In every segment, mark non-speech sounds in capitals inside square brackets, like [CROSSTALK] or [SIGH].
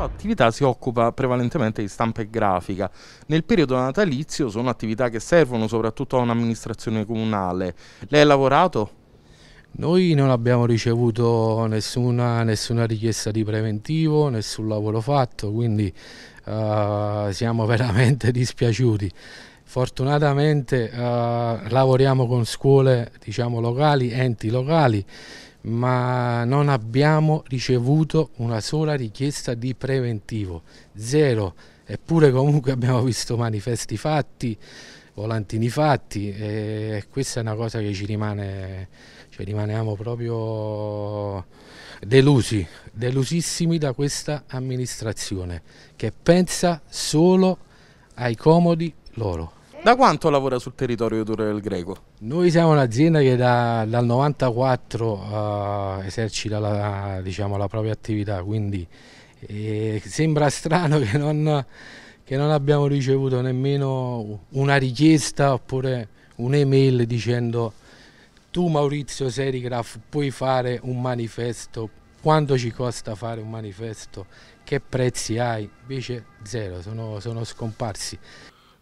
sua attività si occupa prevalentemente di stampa e grafica. Nel periodo natalizio sono attività che servono soprattutto a un'amministrazione comunale. Lei ha lavorato? Noi non abbiamo ricevuto nessuna, nessuna richiesta di preventivo, nessun lavoro fatto, quindi uh, siamo [LAUGHS] veramente dispiaciuti. Fortunatamente uh, lavoriamo con scuole diciamo, locali, enti locali, ma non abbiamo ricevuto una sola richiesta di preventivo, zero. Eppure comunque abbiamo visto manifesti fatti, volantini fatti e questa è una cosa che ci rimane, cioè rimaniamo proprio delusi, delusissimi da questa amministrazione che pensa solo ai comodi loro. Da quanto lavora sul territorio di del Greco? Noi siamo un'azienda che da, dal 94 uh, esercita la, diciamo, la, propria attività, quindi eh, sembra strano che non, che non abbiamo ricevuto nemmeno una richiesta oppure un'email dicendo tu Maurizio Serigraf puoi fare un manifesto, quanto ci costa fare un manifesto, che prezzi hai, invece zero, sono, sono scomparsi.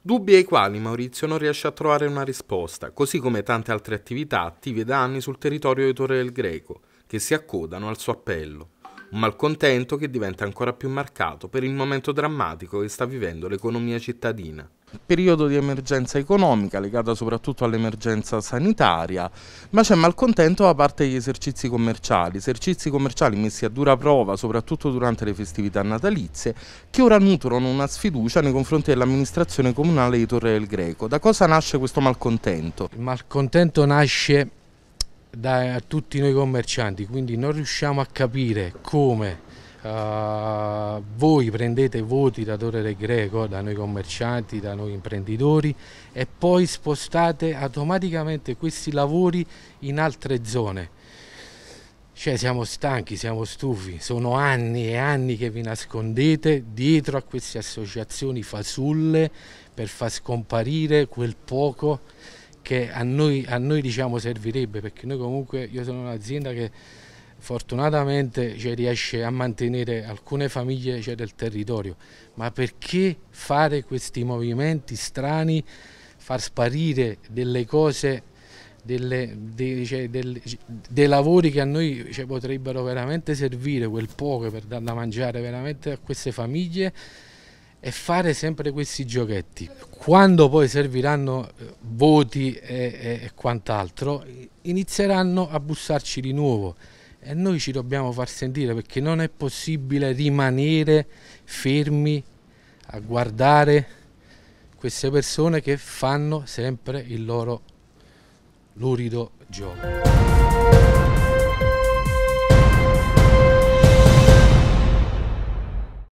Dubbi ai quali Maurizio non riesce a trovare una risposta, così come tante altre attività attive da anni sul territorio di Torre del Greco, che si accodano al suo appello. Un malcontento che diventa ancora più marcato per il momento drammatico che sta vivendo l'economia cittadina periodo di emergenza economica legata soprattutto all'emergenza sanitaria, ma c'è malcontento da parte degli esercizi commerciali, esercizi commerciali messi a dura prova soprattutto durante le festività natalizie, che ora nutrono una sfiducia nei confronti dell'amministrazione comunale di Torre del Greco. Da cosa nasce questo malcontento? Il malcontento nasce da tutti noi commercianti, quindi non riusciamo a capire come Uh, voi prendete voti da Torre Greco, da noi commercianti, da noi imprenditori e poi spostate automaticamente questi lavori in altre zone. Cioè siamo stanchi, siamo stufi, sono anni e anni che vi nascondete dietro a queste associazioni fasulle per far scomparire quel poco che a noi, a noi diciamo servirebbe, perché noi comunque, io sono un'azienda che fortunatamente cioè, riesce a mantenere alcune famiglie cioè, del territorio, ma perché fare questi movimenti strani, far sparire delle cose, delle, dei, cioè, delle, dei lavori che a noi cioè, potrebbero veramente servire, quel poco per dar da mangiare veramente a queste famiglie e fare sempre questi giochetti. Quando poi serviranno eh, voti e, e, e quant'altro, inizieranno a bussarci di nuovo e noi ci dobbiamo far sentire perché non è possibile rimanere fermi a guardare queste persone che fanno sempre il loro lurido gioco.